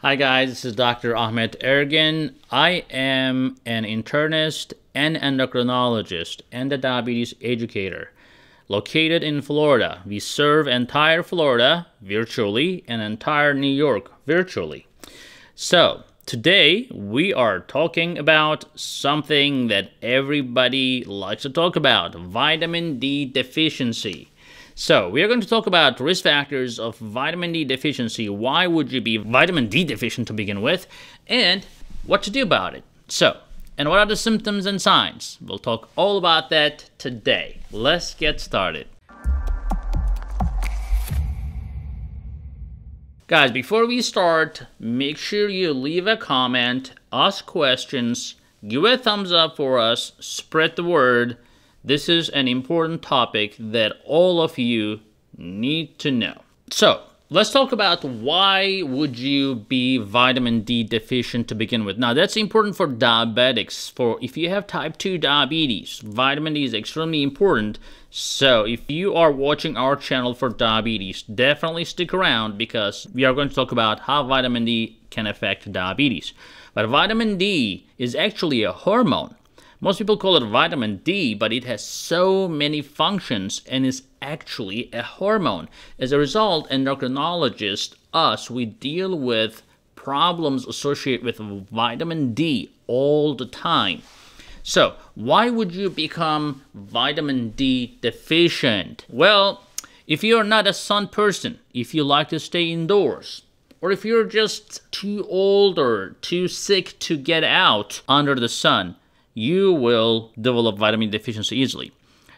Hi guys, this is Dr. Ahmet Ergin. I am an internist and endocrinologist and a diabetes educator. Located in Florida, we serve entire Florida virtually and entire New York virtually. So, today we are talking about something that everybody likes to talk about, vitamin D deficiency. So, we are going to talk about risk factors of vitamin D deficiency. Why would you be vitamin D deficient to begin with? And what to do about it. So, and what are the symptoms and signs? We'll talk all about that today. Let's get started. Guys, before we start, make sure you leave a comment, ask questions, give a thumbs up for us, spread the word this is an important topic that all of you need to know. So, let's talk about why would you be vitamin D deficient to begin with. Now, that's important for diabetics. For if you have type 2 diabetes, vitamin D is extremely important. So, if you are watching our channel for diabetes, definitely stick around because we are going to talk about how vitamin D can affect diabetes. But vitamin D is actually a hormone. Most people call it vitamin D, but it has so many functions and is actually a hormone. As a result, endocrinologists, us, we deal with problems associated with vitamin D all the time. So, why would you become vitamin D deficient? Well, if you're not a sun person, if you like to stay indoors, or if you're just too old or too sick to get out under the sun, you will develop vitamin deficiency easily.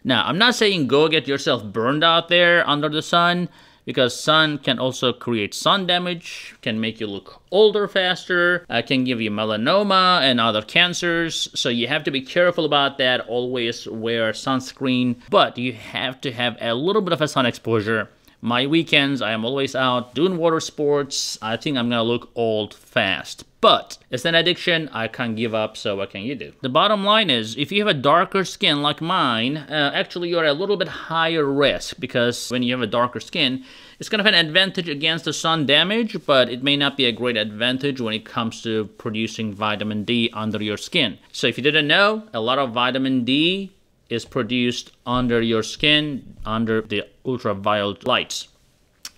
Now, I'm not saying go get yourself burned out there under the sun because sun can also create sun damage, can make you look older faster, uh, can give you melanoma and other cancers. So you have to be careful about that. Always wear sunscreen, but you have to have a little bit of a sun exposure my weekends, I am always out doing water sports. I think I'm gonna look old fast. But it's an addiction I can't give up, so what can you do? The bottom line is, if you have a darker skin like mine, uh, actually you're a little bit higher risk because when you have a darker skin, it's kind of an advantage against the sun damage, but it may not be a great advantage when it comes to producing vitamin D under your skin. So if you didn't know, a lot of vitamin D is produced under your skin under the ultraviolet lights.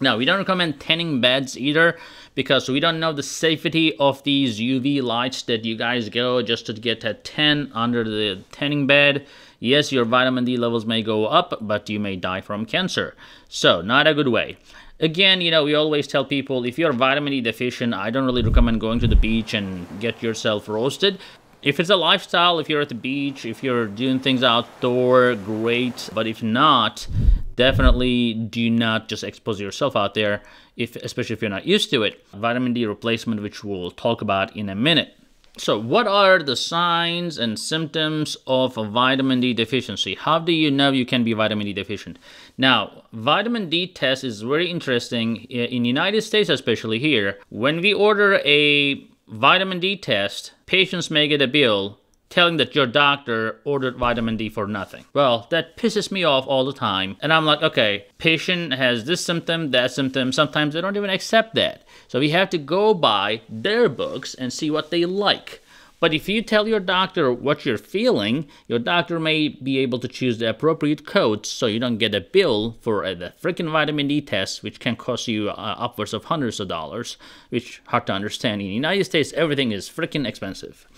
Now, we don't recommend tanning beds either because we don't know the safety of these UV lights that you guys go just to get a tan under the tanning bed. Yes, your vitamin D levels may go up, but you may die from cancer. So, not a good way. Again, you know, we always tell people if you're vitamin D deficient, I don't really recommend going to the beach and get yourself roasted if it's a lifestyle, if you're at the beach, if you're doing things outdoor, great. But if not, definitely do not just expose yourself out there, if especially if you're not used to it. Vitamin D replacement, which we'll talk about in a minute. So, what are the signs and symptoms of a vitamin D deficiency? How do you know you can be vitamin D deficient? Now, vitamin D test is very interesting in the United States, especially here. When we order a vitamin D test, patients may get a bill telling that your doctor ordered vitamin D for nothing. Well, that pisses me off all the time. And I'm like, okay, patient has this symptom, that symptom. Sometimes they don't even accept that. So we have to go by their books and see what they like. But if you tell your doctor what you're feeling, your doctor may be able to choose the appropriate code so you don't get a bill for a, the freaking vitamin D test, which can cost you uh, upwards of hundreds of dollars, which hard to understand. In the United States, everything is freaking expensive.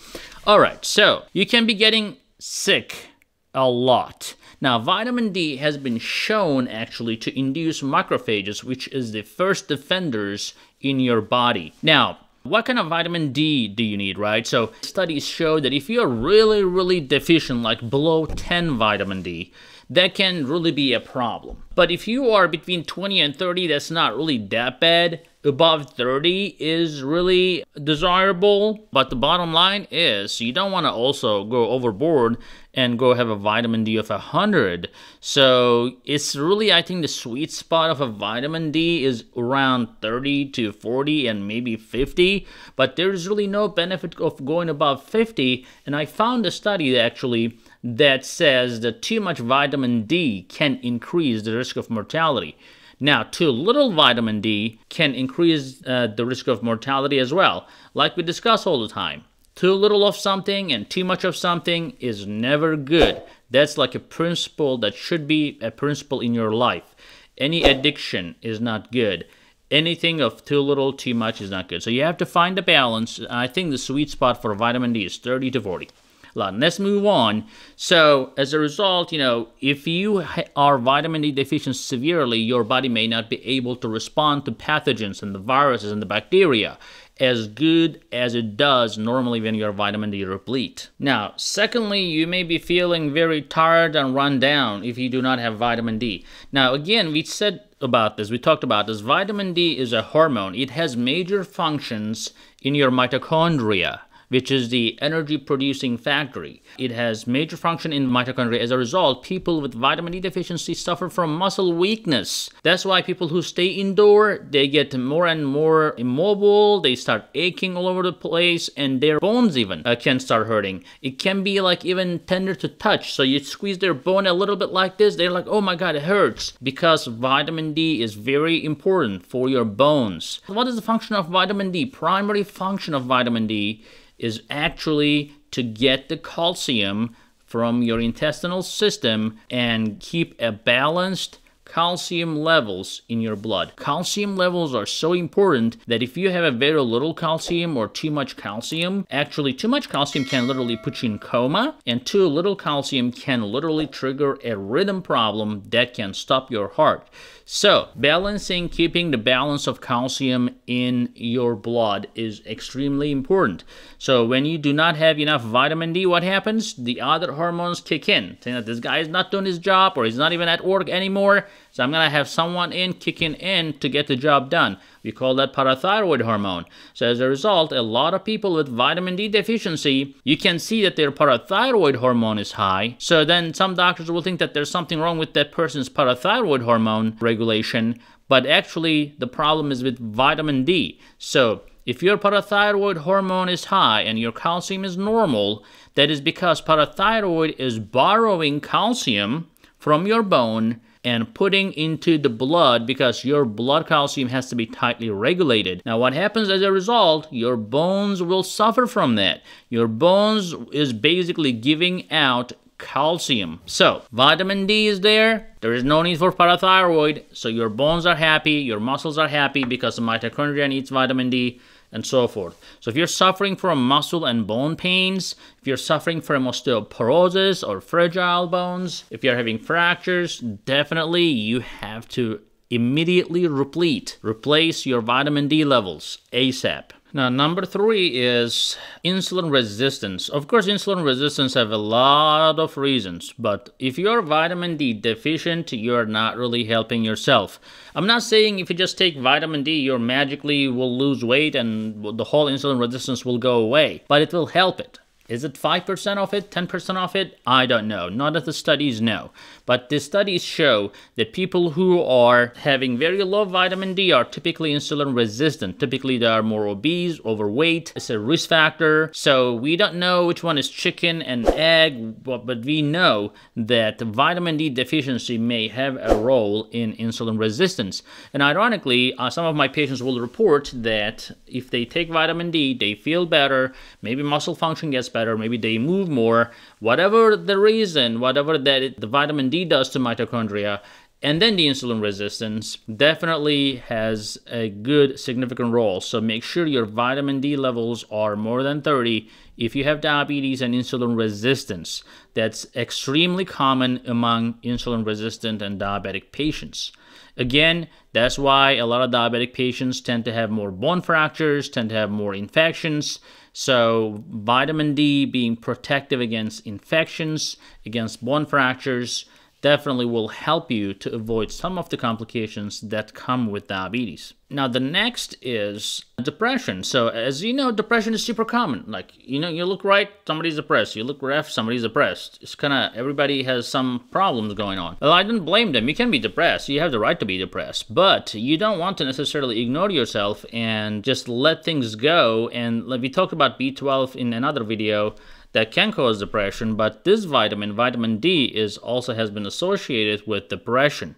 All right, so you can be getting sick a lot. Now, vitamin D has been shown actually to induce macrophages, which is the first defenders in your body. Now, what kind of vitamin D do you need, right? So studies show that if you're really, really deficient, like below 10 vitamin D, that can really be a problem. But if you are between 20 and 30, that's not really that bad. Above 30 is really desirable, but the bottom line is you don't want to also go overboard and go have a vitamin D of 100. So it's really, I think, the sweet spot of a vitamin D is around 30 to 40 and maybe 50, but there's really no benefit of going above 50. And I found a study actually that says that too much vitamin D can increase the risk of mortality. Now, too little vitamin D can increase uh, the risk of mortality as well, like we discuss all the time. Too little of something and too much of something is never good. That's like a principle that should be a principle in your life. Any addiction is not good. Anything of too little, too much is not good. So you have to find a balance. I think the sweet spot for vitamin D is 30 to 40. Let's move on. So, as a result, you know, if you are vitamin D deficient severely, your body may not be able to respond to pathogens and the viruses and the bacteria as good as it does normally when you're vitamin D replete. Now, secondly, you may be feeling very tired and run down if you do not have vitamin D. Now, again, we said about this, we talked about this. Vitamin D is a hormone, it has major functions in your mitochondria which is the energy producing factory. It has major function in mitochondria. As a result, people with vitamin D deficiency suffer from muscle weakness. That's why people who stay indoor, they get more and more immobile, they start aching all over the place, and their bones even uh, can start hurting. It can be like even tender to touch. So you squeeze their bone a little bit like this, they're like, oh my god, it hurts. Because vitamin D is very important for your bones. What is the function of vitamin D? Primary function of vitamin D is actually to get the calcium from your intestinal system and keep a balanced calcium levels in your blood. Calcium levels are so important that if you have a very little calcium or too much calcium, actually too much calcium can literally put you in coma and too little calcium can literally trigger a rhythm problem that can stop your heart. So, balancing, keeping the balance of calcium in your blood is extremely important. So, when you do not have enough vitamin D, what happens? The other hormones kick in, saying that this guy is not doing his job or he's not even at work anymore. So I'm going to have someone in kicking in to get the job done. We call that parathyroid hormone. So as a result, a lot of people with vitamin D deficiency, you can see that their parathyroid hormone is high. So then some doctors will think that there's something wrong with that person's parathyroid hormone regulation, but actually the problem is with vitamin D. So if your parathyroid hormone is high and your calcium is normal, that is because parathyroid is borrowing calcium from your bone and putting into the blood because your blood calcium has to be tightly regulated. Now, what happens as a result? Your bones will suffer from that. Your bones is basically giving out calcium. So, vitamin D is there. There is no need for parathyroid. So, your bones are happy, your muscles are happy because the mitochondria needs vitamin D and so forth. So if you're suffering from muscle and bone pains, if you're suffering from osteoporosis or fragile bones, if you're having fractures, definitely you have to immediately replete, replace your vitamin D levels ASAP. Now, number three is insulin resistance. Of course, insulin resistance have a lot of reasons, but if you're vitamin D deficient, you're not really helping yourself. I'm not saying if you just take vitamin D, you magically will lose weight and the whole insulin resistance will go away, but it will help it. Is it 5% of it, 10% of it? I don't know. None of the studies know. But the studies show that people who are having very low vitamin D are typically insulin resistant. Typically, they are more obese, overweight. It's a risk factor. So we don't know which one is chicken and egg, but, we know that vitamin D deficiency may have a role in insulin resistance. And ironically, uh, some of my patients will report that if they take vitamin D, they feel better, maybe muscle function gets better, maybe they move more, whatever the reason, whatever that the vitamin D does to mitochondria, and then the insulin resistance definitely has a good significant role. So make sure your vitamin D levels are more than 30 if you have diabetes and insulin resistance. That's extremely common among insulin resistant and diabetic patients. Again, that's why a lot of diabetic patients tend to have more bone fractures, tend to have more infections. So, vitamin D being protective against infections, against bone fractures, definitely will help you to avoid some of the complications that come with diabetes. Now, the next is depression. So, as you know, depression is super common. Like, you know, you look right, somebody's depressed. You look left, somebody's depressed. It's kind of everybody has some problems going on. Well, I don't blame them. You can be depressed. You have the right to be depressed. But you don't want to necessarily ignore yourself and just let things go. And we talked about B12 in another video that can cause depression, but this vitamin, vitamin D, is also has been associated with depression.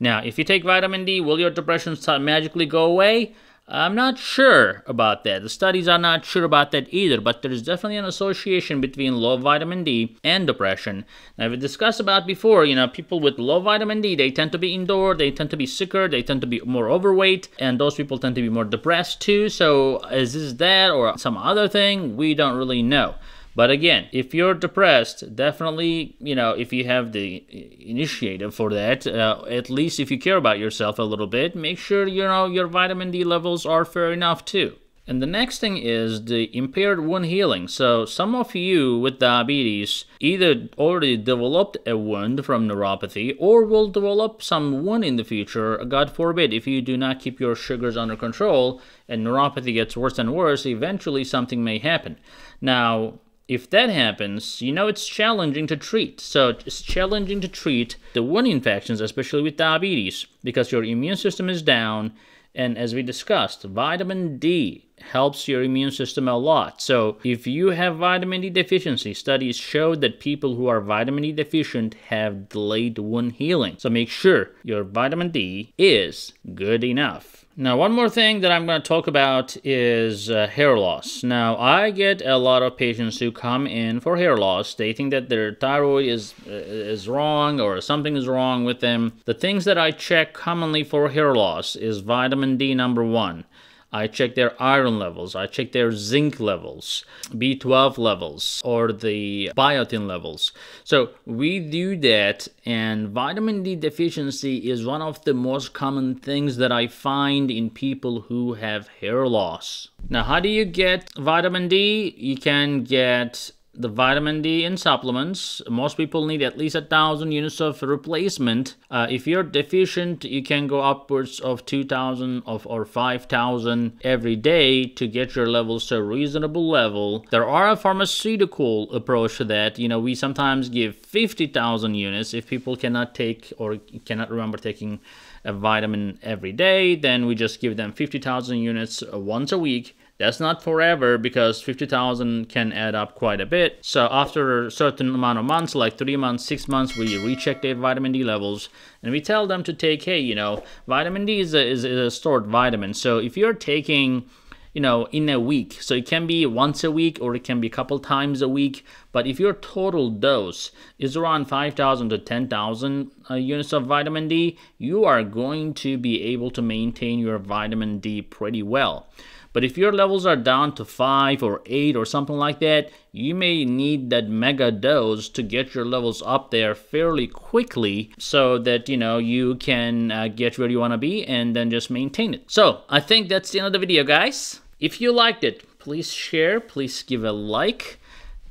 Now, if you take vitamin D, will your depression magically go away? I'm not sure about that. The studies are not sure about that either, but there's definitely an association between low vitamin D and depression. Now, we discussed about before, you know, people with low vitamin D, they tend to be indoor, they tend to be sicker, they tend to be more overweight, and those people tend to be more depressed too. So, is this that or some other thing? We don't really know. But again, if you're depressed, definitely, you know, if you have the initiative for that, uh, at least if you care about yourself a little bit, make sure, you know, your vitamin D levels are fair enough too. And the next thing is the impaired wound healing. So, some of you with diabetes either already developed a wound from neuropathy or will develop some wound in the future. God forbid, if you do not keep your sugars under control and neuropathy gets worse and worse, eventually something may happen. Now, if that happens, you know it's challenging to treat. So it's challenging to treat the wound infections, especially with diabetes, because your immune system is down. And as we discussed, vitamin D helps your immune system a lot. So if you have vitamin D deficiency, studies show that people who are vitamin D deficient have delayed wound healing. So make sure your vitamin D is good enough. Now, one more thing that I'm going to talk about is uh, hair loss. Now, I get a lot of patients who come in for hair loss stating that their thyroid is uh, is wrong or something is wrong with them. The things that I check commonly for hair loss is vitamin D number 1. I check their iron levels, I check their zinc levels, B12 levels, or the biotin levels. So we do that, and vitamin D deficiency is one of the most common things that I find in people who have hair loss. Now, how do you get vitamin D? You can get the vitamin D in supplements. Most people need at least a thousand units of replacement. Uh, if you're deficient, you can go upwards of 2,000 of or 5,000 every day to get your levels to a reasonable level. There are a pharmaceutical approach to that. You know, we sometimes give 50,000 units if people cannot take or cannot remember taking a vitamin every day. Then we just give them 50,000 units once a week that's not forever because 50,000 can add up quite a bit. So after a certain amount of months, like three months, six months, we recheck their vitamin D levels and we tell them to take, hey, you know, vitamin D is a, is a stored vitamin. So if you're taking you know, in a week. So it can be once a week or it can be a couple times a week. But if your total dose is around 5,000 to 10,000 uh, units of vitamin D, you are going to be able to maintain your vitamin D pretty well. But if your levels are down to 5 or 8 or something like that, you may need that mega dose to get your levels up there fairly quickly so that, you know, you can uh, get where you want to be and then just maintain it. So, I think that's the end of the video, guys. If you liked it, please share, please give a like,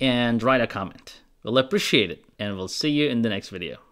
and write a comment. We'll appreciate it, and we'll see you in the next video.